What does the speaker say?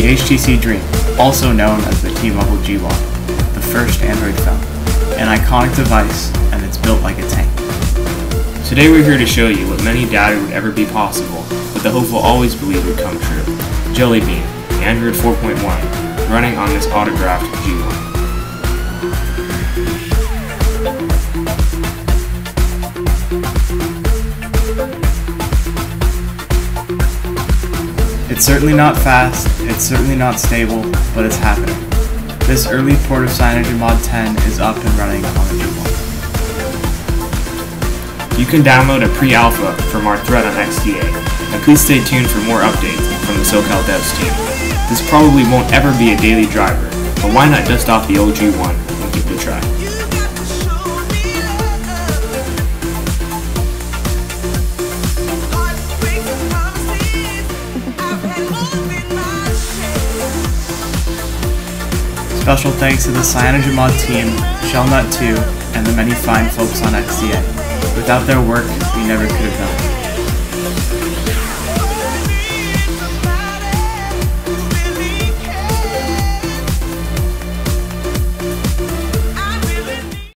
the HTC Dream, also known as the T-Mobile G1, the first Android phone, an iconic device and it's built like a tank. Today we're here to show you what many doubted would ever be possible, but the hopeful always believed would come true. Jelly Bean, Android 4.1, running on this autographed G1. It's certainly not fast, it's certainly not stable, but it's happening. This early port of CyanogenMod 10 is up and running on the G1. You can download a pre-alpha from our thread on XDA, and please stay tuned for more updates from the SoCal Devs team. This probably won't ever be a daily driver, but why not dust off the old G1 special thanks to the Cyanogenmod team, Shellnut2, and the many fine folks on XDA. Without their work, we never could have done it.